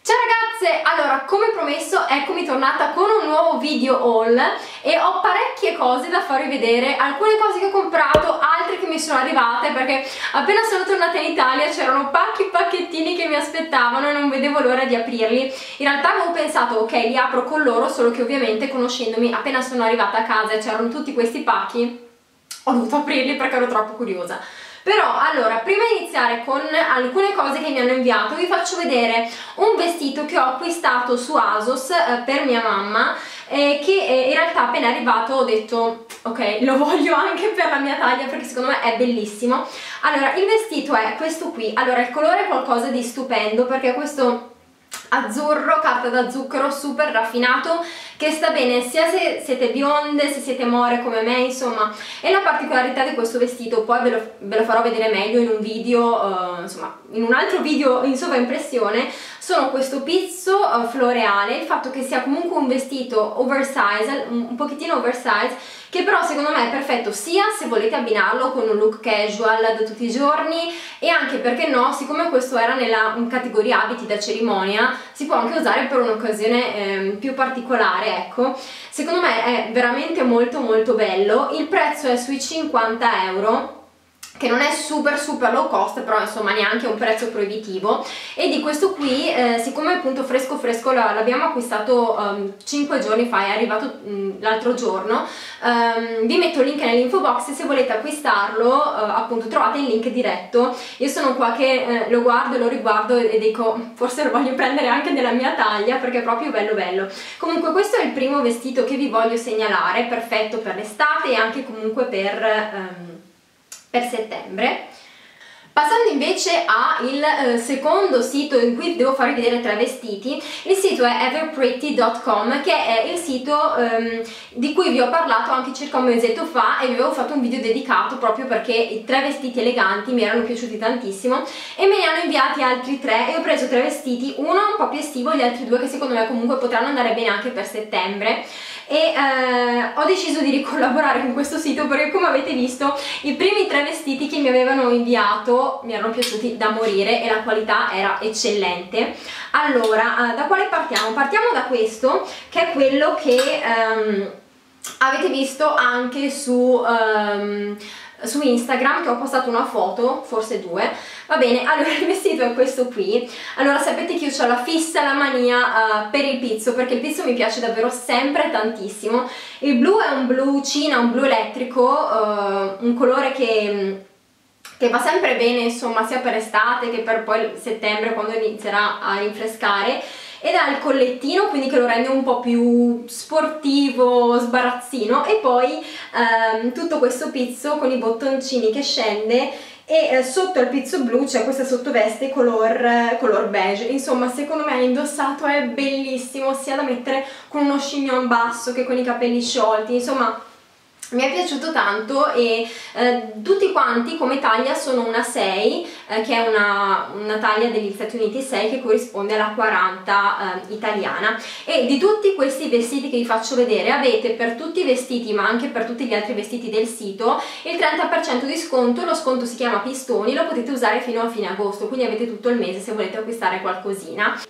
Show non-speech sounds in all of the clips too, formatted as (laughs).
Ciao ragazze! Allora, come promesso, eccomi tornata con un nuovo video haul e ho parecchie cose da farvi vedere, alcune cose che ho comprato, altre che mi sono arrivate perché appena sono tornata in Italia c'erano pacchi pacchettini che mi aspettavano e non vedevo l'ora di aprirli. In realtà avevo pensato, ok, li apro con loro, solo che ovviamente conoscendomi, appena sono arrivata a casa e c'erano tutti questi pacchi, ho dovuto aprirli perché ero troppo curiosa però allora prima di iniziare con alcune cose che mi hanno inviato vi faccio vedere un vestito che ho acquistato su ASOS eh, per mia mamma eh, che eh, in realtà appena arrivato ho detto ok lo voglio anche per la mia taglia perché secondo me è bellissimo allora il vestito è questo qui. Allora il colore è qualcosa di stupendo perché questo azzurro, carta da zucchero super raffinato che sta bene sia se siete bionde, se siete more come me, insomma. E la particolarità di questo vestito, poi ve lo, ve lo farò vedere meglio in un video, uh, insomma, in un altro video in sovraimpressione, sono questo pizzo uh, floreale, il fatto che sia comunque un vestito oversize, un, un pochettino oversize, che però secondo me è perfetto sia se volete abbinarlo con un look casual da tutti i giorni e anche perché no, siccome questo era nella categoria abiti da cerimonia, si può anche usare per un'occasione eh, più particolare, ecco. Secondo me è veramente molto molto bello, il prezzo è sui 50 euro che non è super super low cost però insomma neanche un prezzo proibitivo. E di questo qui eh, siccome appunto fresco fresco l'abbiamo acquistato um, 5 giorni fa è arrivato um, l'altro giorno um, vi metto il link nell'info box se volete acquistarlo uh, appunto trovate il link diretto. Io sono qua che eh, lo guardo e lo riguardo e, e dico forse lo voglio prendere anche nella mia taglia perché è proprio bello bello. Comunque questo è il primo vestito che vi voglio segnalare perfetto per l'estate e anche comunque per um, per settembre. Passando invece al eh, secondo sito in cui devo farvi vedere tre vestiti, il sito è everpretty.com che è il sito ehm, di cui vi ho parlato anche circa un mesetto fa e vi avevo fatto un video dedicato proprio perché i tre vestiti eleganti mi erano piaciuti tantissimo e me ne hanno inviati altri tre e ho preso tre vestiti, uno un po' più estivo, gli altri due che secondo me comunque potranno andare bene anche per settembre e eh, ho deciso di ricollaborare con questo sito perché come avete visto i primi tre vestiti che mi avevano inviato mi erano piaciuti da morire e la qualità era eccellente allora eh, da quale partiamo? partiamo da questo che è quello che ehm, avete visto anche su ehm, su Instagram che ho postato una foto, forse due, va bene, (laughs) allora il vestito è questo qui, allora sapete che io ho la fissa, la mania uh, per il pizzo, perché il pizzo mi piace davvero sempre tantissimo, il blu è un blu cina, un blu elettrico, uh, un colore che che va sempre bene insomma sia per estate che per poi settembre quando inizierà a rinfrescare ed ha il collettino quindi che lo rende un po' più sportivo, sbarazzino. E poi ehm, tutto questo pizzo con i bottoncini che scende e eh, sotto al pizzo blu c'è questa sottoveste color, color beige. Insomma secondo me indossato è bellissimo sia da mettere con uno chignon basso che con i capelli sciolti. Insomma mi è piaciuto tanto e eh, tutti quanti come taglia sono una 6 eh, che è una, una, taglia degli Stati Uniti 6 che corrisponde alla 40 eh, italiana. E di tutti questi vestiti che vi faccio vedere avete per tutti i vestiti ma anche per tutti gli altri vestiti del sito il 30% di sconto, lo sconto si chiama pistoni, lo potete usare fino a fine agosto quindi avete tutto il mese se volete acquistare qualcosina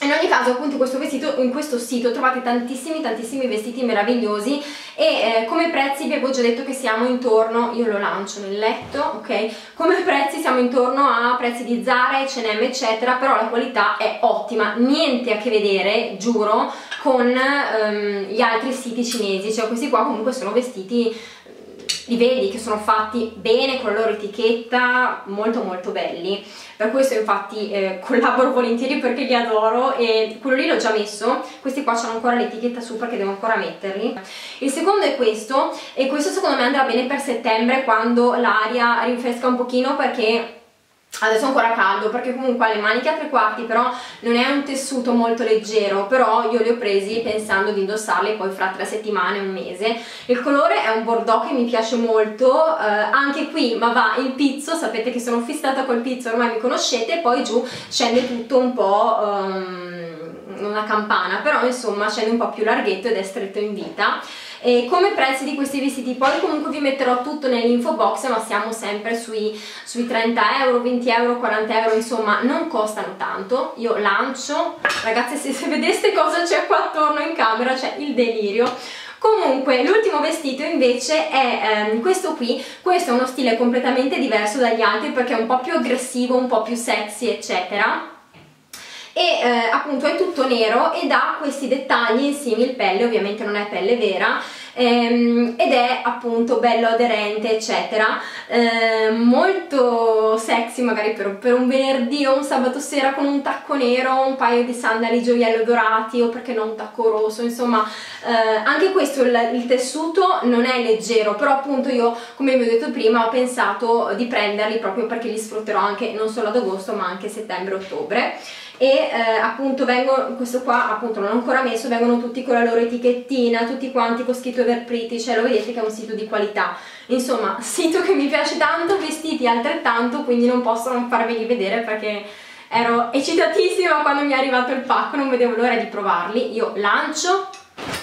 in ogni caso appunto questo, vestito, in questo sito trovate tantissimi tantissimi vestiti meravigliosi e eh, come prezzi vi avevo già detto che siamo intorno, io lo lancio nel letto, ok? Come prezzi siamo intorno a prezzi di Zara, H&M eccetera, però la qualità è ottima, niente a che vedere, giuro, con ehm, gli altri siti cinesi, cioè questi qua comunque sono vestiti li vedi che sono fatti bene con la loro etichetta, molto molto belli. Per questo infatti eh, collaboro volentieri perché li adoro e quello lì l'ho già messo. Questi qua hanno ancora l'etichetta su perché devo ancora metterli. Il secondo è questo e questo secondo me andrà bene per settembre quando l'aria rinfresca un pochino perché adesso è ancora caldo perché comunque ha le maniche a tre quarti però non è un tessuto molto leggero però io li ho presi pensando di indossarli poi fra tre settimane, un mese. Il colore è un bordeaux che mi piace molto eh, anche qui ma va il pizzo sapete che sono fissata col pizzo ormai mi conoscete poi giù scende tutto un po' um, una campana però insomma scende un po' più larghetto ed è stretto in vita. E come prezzi di questi vestiti? Poi comunque vi metterò tutto nell'info box ma siamo sempre sui, sui 30 euro 20 euro 40 euro insomma non costano tanto. Io lancio. Ragazzi se, se vedeste cosa c'è qua attorno in camera c'è il delirio. Comunque l'ultimo vestito invece è ehm, questo qui, questo è uno stile completamente diverso dagli altri perché è un po' più aggressivo, un po' più sexy eccetera e eh, appunto è tutto nero ed ha questi dettagli in simil pelle, ovviamente non è pelle vera ehm, ed è appunto bello aderente eccetera. Eh, molto sexy magari per, per, un venerdì o un sabato sera con un tacco nero un paio di sandali gioiello dorati o perché no un tacco rosso. Insomma eh, anche questo il, il, tessuto non è leggero però appunto io come vi ho detto prima ho pensato di prenderli proprio perché li sfrutterò anche non solo ad agosto ma anche settembre-ottobre e eh, appunto vengono, questo qua appunto non ho ancora messo, vengono tutti con la loro etichettina, tutti quanti con scritto Everpretty, cioè lo vedete che è un sito di qualità. Insomma, (laughs) sito che mi piace tanto, vestiti altrettanto, quindi non posso non farveli vedere perché ero eccitatissima quando mi è arrivato il pacco, non vedevo l'ora di provarli. Io lancio,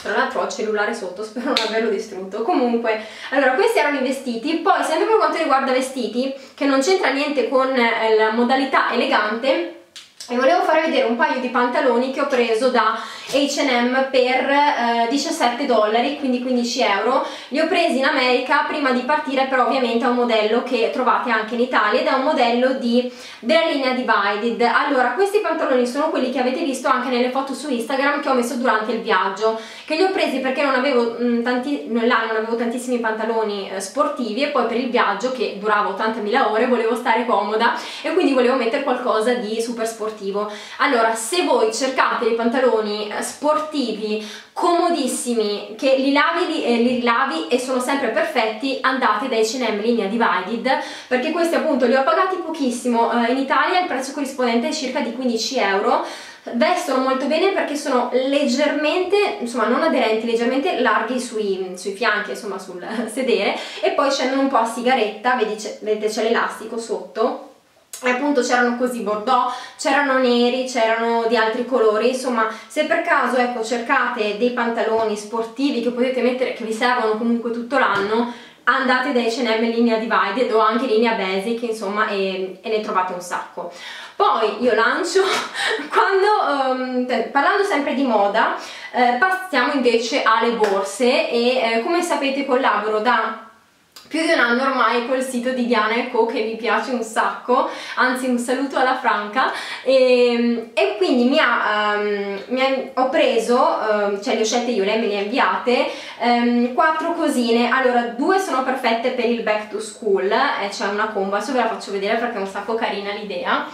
tra l'altro ho il cellulare sotto, (laughs) spero non averlo distrutto. Comunque, allora questi erano i vestiti, poi sempre per quanto riguarda vestiti, che non c'entra niente con eh, la modalità elegante, e volevo farvi vedere un paio di pantaloni che ho preso da H&M per eh, 17 dollari quindi 15 euro. Li ho presi in America prima di partire però ovviamente è un modello che trovate anche in Italia ed è un modello di, della linea Divided. Allora questi pantaloni sono quelli che avete visto anche nelle foto su Instagram che ho messo durante il viaggio che li ho presi perché non avevo, mh, mm, tanti, là non avevo tantissimi pantaloni eh, sportivi e poi per il viaggio che durava 80.000 ore volevo stare comoda e quindi volevo mettere qualcosa di super sportivo sportivo. Allora se voi cercate dei pantaloni eh, sportivi comodissimi che li lavi e li rilavi e sono sempre perfetti andate da H&M linea Divided perché questi appunto li ho pagati pochissimo. Eh, in Italia il prezzo corrispondente è circa di 15 euro. Vestono molto bene perché sono leggermente, insomma non aderenti, leggermente larghi sui, sui fianchi, insomma sul (laughs) sedere e poi scendono un po' a sigaretta, vedete c'è l'elastico sotto e appunto c'erano così bordeaux, c'erano neri, c'erano di altri colori, insomma se per caso ecco cercate dei pantaloni sportivi che potete mettere, che vi servono comunque tutto l'anno, andate da H&M linea Divided o anche linea Basic insomma e, e, ne trovate un sacco. Poi io lancio (laughs) quando um, parlando sempre di moda eh, passiamo invece alle borse e eh, come sapete collaboro da più di un anno ormai col sito di Diana Co che mi piace un sacco, anzi un saluto alla Franca e, e quindi mi ha, um, mi ha, ho preso, um, cioè le ho scelte io, lei me le ha inviate, um, quattro cosine, allora due sono perfette per il back to school, e c'è una combo, adesso ve la faccio vedere perché è un sacco carina l'idea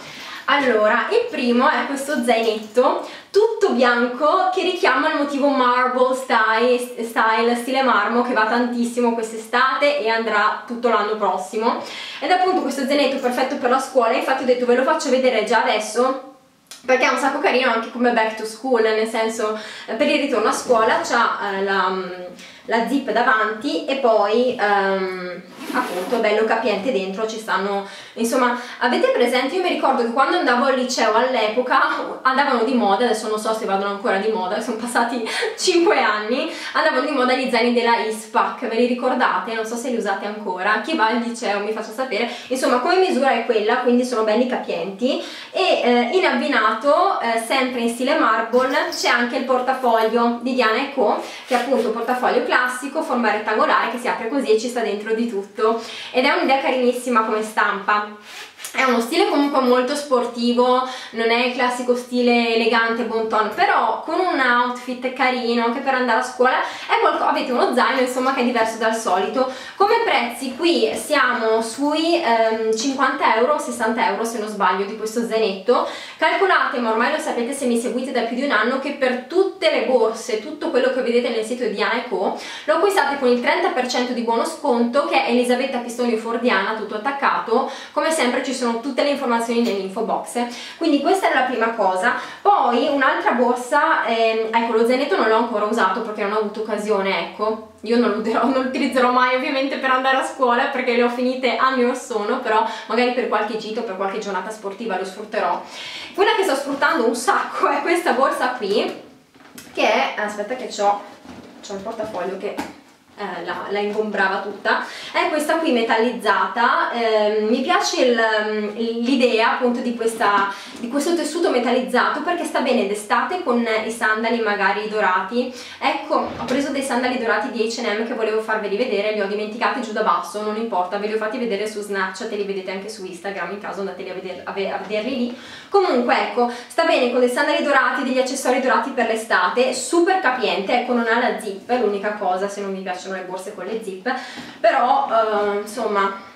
allora, il primo è questo zainetto tutto bianco che richiama il motivo marble style, style stile marmo che va tantissimo quest'estate e andrà tutto l'anno prossimo. Ed è appunto questo zainetto perfetto per la scuola infatti ho detto ve lo faccio vedere già adesso perché è un sacco carino anche come back to school nel senso per il ritorno a scuola c'ha eh, la la zip davanti e poi um, appunto bello capiente dentro ci stanno insomma avete presente io mi ricordo che quando andavo al liceo all'epoca andavano di moda adesso non so se vadano ancora di moda sono passati (laughs) 5 anni andavano di moda gli zaini della ISPAC ve li ricordate? non so se li usate ancora chi va al liceo mi faccia sapere. Insomma come misura è quella quindi sono belli capienti. E eh, in abbinato eh, sempre in stile marble c'è anche il portafoglio di Diana Co che è appunto un portafoglio classico classico, forma rettangolare che si apre così e ci sta dentro di tutto ed è un'idea carinissima come stampa è uno stile comunque molto sportivo, non è il classico stile elegante bon ton, però con un outfit carino anche per andare a scuola avete uno zaino insomma che è diverso dal solito. Come prezzi qui siamo sui ehm, 50 euro, 60 euro se non sbaglio di questo zainetto. Calcolate, ma ormai lo sapete se mi seguite da più di un anno, che per tutte le borse, tutto quello che vedete nel sito di Diana Co lo acquistate con il 30% di buono sconto che è Elisabetta Pistolio Fordiana, tutto attaccato. Come sempre ci sono sono tutte le informazioni nell'info box. Quindi questa è la prima cosa. Poi un'altra borsa ehm, ecco lo zainetto non l'ho ancora usato perché non ho avuto occasione ecco. Io non lo, non lo utilizzerò mai ovviamente per andare a scuola perché le ho finite anni or sono però magari per qualche gito per qualche giornata sportiva lo sfrutterò. Quella che sto sfruttando un sacco è questa borsa qui che è aspetta che ho il portafoglio che eh, la, la, ingombrava tutta. È questa qui metallizzata eh, mi piace mm, l'idea appunto di, questa, di, questo tessuto metallizzato perché sta bene d'estate con i sandali magari dorati. Ecco ho preso dei sandali dorati di H&M che volevo farveli vedere li ho dimenticati giù da basso non importa ve li ho fatti vedere su Snapchat e li vedete anche su Instagram in caso andateli a, veder, a, a vederli lì. Comunque ecco sta bene con dei sandali dorati degli accessori dorati per l'estate super capiente ecco non ha la zip l'unica cosa se non mi piacciono piacciono le borse con le zip però eh, insomma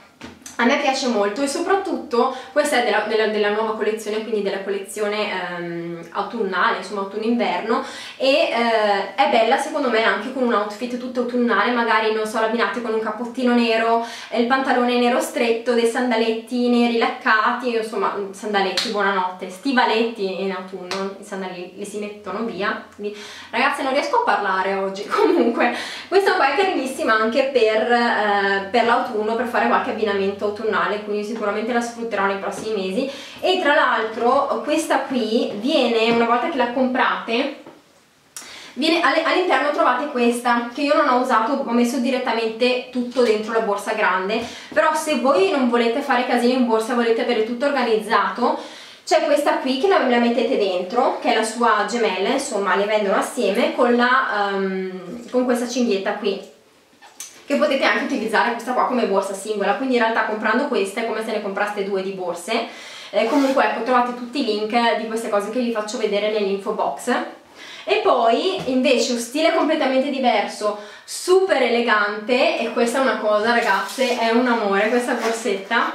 a me piace molto e soprattutto questa è della, della, della nuova collezione, quindi della collezione ehm, autunnale, insomma autunno-inverno e eh, è bella secondo me anche con un outfit tutto autunnale, magari non so, l'abbinate con un cappottino nero, il pantalone nero stretto, dei sandaletti neri laccati, insomma sandaletti, buonanotte, stivaletti in autunno, i sandali li si mettono via, quindi ragazze non riesco a parlare oggi, (laughs) comunque questa qua è carinissima anche per, eh, per l'autunno, per fare qualche abbinamento autunnale quindi sicuramente la sfrutterò nei prossimi mesi. E tra l'altro questa qui viene una volta che la comprate all'interno trovate questa che io non ho usato, ho messo direttamente tutto dentro la borsa grande. Però se voi non volete fare casino in borsa, volete avere tutto organizzato c'è questa qui che la, la, mettete dentro che è la sua gemella, insomma le vendono assieme con, la, um, con questa cinghietta qui che potete anche utilizzare questa qua come borsa singola. Quindi in realtà comprando queste è come se ne compraste due di borse eh, comunque ecco trovate tutti i link di queste cose che vi faccio vedere nell'info box. E poi invece un stile completamente diverso super elegante e questa è una cosa ragazze è un amore questa borsetta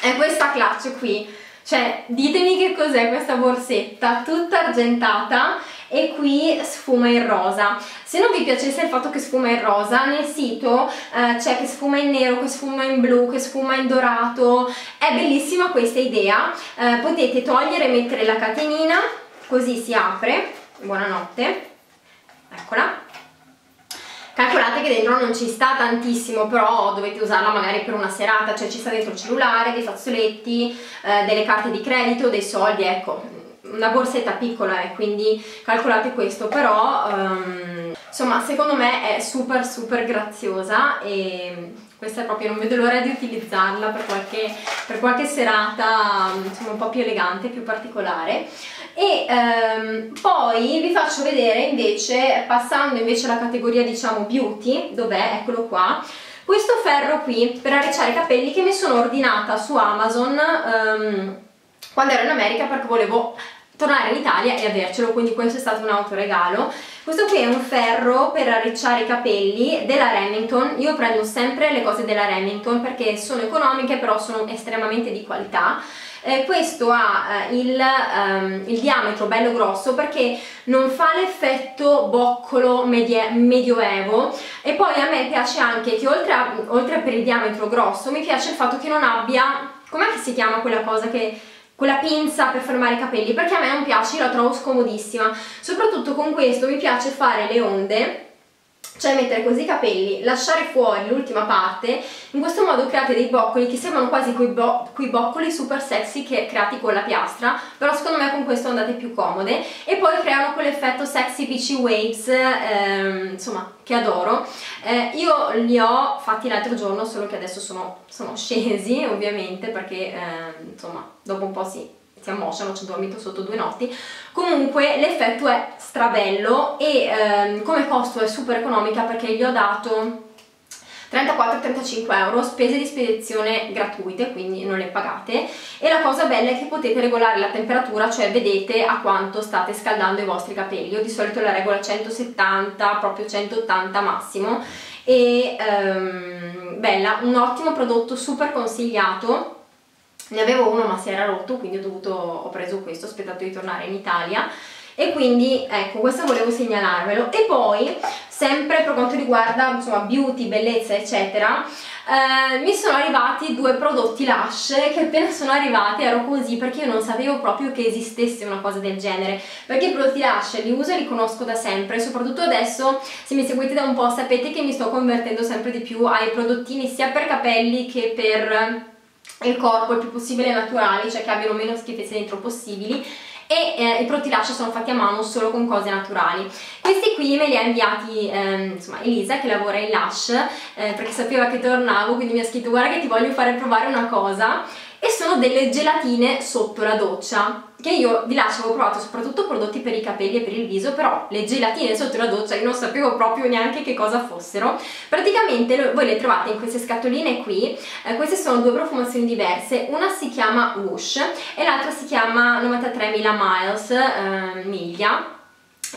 è questa clutch qui. Cioè ditemi che cos'è questa borsetta tutta argentata e qui sfuma in rosa. Se non vi piacesse il fatto che sfuma in rosa nel sito eh, c'è che sfuma in nero, che sfuma in blu, che sfuma in dorato. È bellissima questa idea. Eh, potete togliere e mettere la catenina così si apre. Buonanotte. Eccola. Calcolate che dentro non ci sta tantissimo però dovete usarla magari per una serata. Cioè ci sta dentro il cellulare, dei fazzoletti eh, delle carte di credito, dei soldi ecco una borsetta piccola eh, quindi calcolate questo però um, insomma secondo me è super super graziosa e questa è proprio non vedo l'ora di utilizzarla per qualche, per qualche serata insomma un po' più elegante, più particolare e um, poi vi faccio vedere invece passando invece alla categoria diciamo beauty dov'è? eccolo qua questo ferro qui per arricciare i capelli che mi sono ordinata su Amazon um, quando ero in America perché volevo tornare in Italia e avercelo, quindi questo è stato un autoregalo. Questo qui è un ferro per arricciare i capelli della Remington, io prendo sempre le cose della Remington perché sono economiche però sono estremamente di qualità. Eh, questo ha eh, il, um, il, diametro bello grosso perché non fa l'effetto boccolo medioevo e poi a me piace anche che oltre, a, oltre per il diametro grosso mi piace il fatto che non abbia, com'è che si chiama quella cosa che quella pinza per fermare i capelli perché a me non piace, io la trovo scomodissima. Soprattutto con questo mi piace fare le onde cioè mettere così i capelli, lasciare fuori l'ultima parte, in questo modo create dei boccoli che sembrano quasi quei, bo quei boccoli super sexy che creati con la piastra, però secondo me con questo andate più comode e poi creano quell'effetto sexy beachy waves, ehm, insomma, che adoro. Eh, io li ho fatti l'altro giorno, solo che adesso sono, sono scesi (laughs) ovviamente perché, ehm, insomma, dopo un po' si si ammosciano, ci ho dormito sotto due notti. Comunque l'effetto è strabello e ehm, come costo è super economica perché gli ho dato 34-35 euro, spese di spedizione gratuite, quindi non le pagate. E la cosa bella è che potete regolare la temperatura, cioè vedete a quanto state scaldando i vostri capelli, io di solito la regola 170, proprio 180 massimo. E ehm, bella, un ottimo prodotto super consigliato ne avevo uno ma si era rotto quindi ho, dovuto, ho preso questo, ho aspettato di tornare in Italia. E quindi ecco questo volevo segnalarvelo. E poi sempre per quanto riguarda insomma beauty, bellezza eccetera eh, mi sono arrivati due prodotti Lush che appena sono arrivati ero così perché io non sapevo proprio che esistesse una cosa del genere. Perché i prodotti Lush li uso e li conosco da sempre soprattutto adesso se mi seguite da un po' sapete che mi sto convertendo sempre di più ai prodottini sia per capelli che per il corpo il più possibile naturali cioè che abbiano meno schifezze dentro possibili. E eh, i prodotti lascia sono fatti a mano solo con cose naturali. Questi qui me li ha inviati ehm, insomma Elisa che lavora in Lush eh, perché sapeva che tornavo quindi mi ha scritto guarda che ti voglio fare provare una cosa. E sono delle gelatine sotto la doccia che io di là avevo provato soprattutto prodotti per i capelli e per il viso però le gelatine sotto la doccia io non sapevo proprio neanche che cosa fossero. Praticamente voi le trovate in queste scatoline qui eh, queste sono due profumazioni diverse una si chiama Whoosh e l'altra si chiama 93.000 miles eh, miglia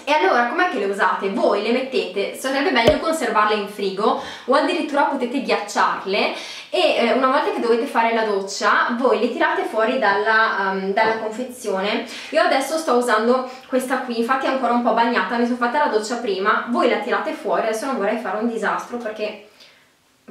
e allora com'è che le usate? Voi le mettete, sarebbe meglio conservarle in frigo o addirittura potete ghiacciarle e eh, una volta che dovete fare la doccia voi le tirate fuori dalla, um, dalla, confezione io adesso sto usando questa qui infatti è ancora un po' bagnata mi sono fatta la doccia prima voi la tirate fuori adesso non vorrei fare un disastro perché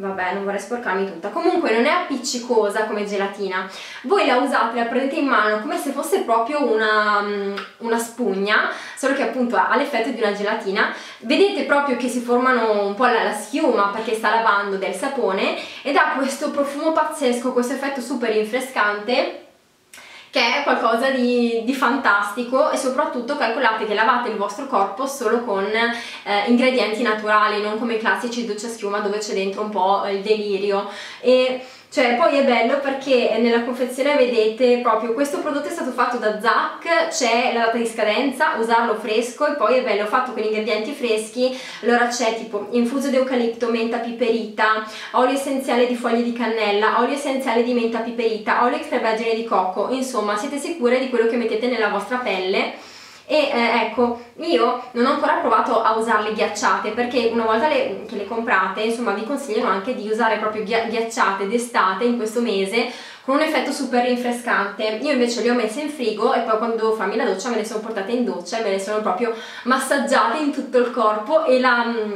vabbè non vorrei sporcarmi tutta. Comunque non è appiccicosa come gelatina. Voi la usate, la prendete in mano come se fosse proprio una, mm, una spugna solo che appunto ha l'effetto di una gelatina. Vedete proprio che si formano un po' la, la schiuma perché sta lavando del sapone ed ha questo profumo pazzesco questo effetto super rinfrescante che è qualcosa di, di, fantastico e soprattutto calcolate che lavate il vostro corpo solo con eh, ingredienti naturali, non come i classici doccia schiuma dove c'è dentro un po' il delirio. E cioè poi è bello perché nella confezione vedete proprio questo prodotto è stato fatto da Zac c'è la data di scadenza usarlo fresco e poi è bello fatto con ingredienti freschi allora c'è tipo infuso di eucalipto menta piperita olio essenziale di foglie di cannella olio essenziale di menta piperita olio extravergine di cocco insomma siete sicure di quello che mettete nella vostra pelle e eh, ecco io non ho ancora provato a usarle ghiacciate perché una volta le, che le comprate insomma vi consigliano anche di usare proprio ghiacciate d'estate in questo mese con un effetto super rinfrescante. Io invece le ho messe in frigo e poi quando devo farmi la doccia me le sono portate in doccia e me le sono proprio massaggiate in tutto il corpo e la mm,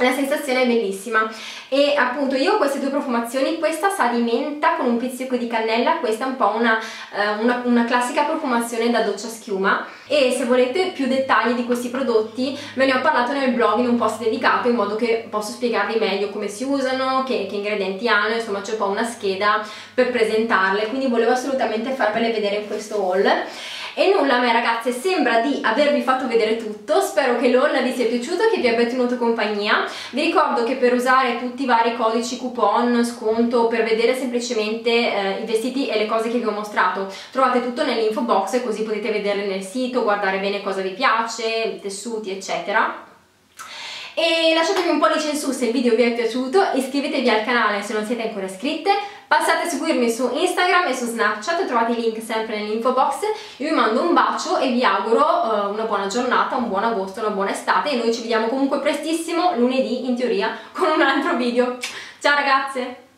la sensazione è bellissima. E appunto io ho queste due profumazioni questa sa di menta con un pizzico di cannella questa è un po' una, uh, una, una, classica profumazione da doccia schiuma. E se volete più dettagli di questi prodotti ve ne ho parlato nel blog in un post dedicato in modo che posso spiegarvi meglio come si usano, che, che ingredienti hanno insomma c'è un po' una scheda per presentarle. Quindi volevo assolutamente farvele vedere in questo haul e nulla a me ragazze sembra di avervi fatto vedere tutto. Spero che l'haul vi sia piaciuto che vi abbia tenuto compagnia. Vi ricordo che per usare tutti i vari codici coupon sconto per vedere semplicemente eh, i vestiti e le cose che vi ho mostrato trovate tutto nell'info box così potete vederle nel sito guardare bene cosa vi piace tessuti eccetera. E lasciatemi un pollice in su se il video vi è piaciuto iscrivetevi al canale se non siete ancora iscritte passate a seguirmi su Instagram e su Snapchat trovate i link sempre nell'info box. Io vi mando un bacio e vi auguro uh, una buona giornata, un buon agosto, una buona estate e noi ci vediamo comunque prestissimo lunedì in teoria con un altro video. Ciao ragazze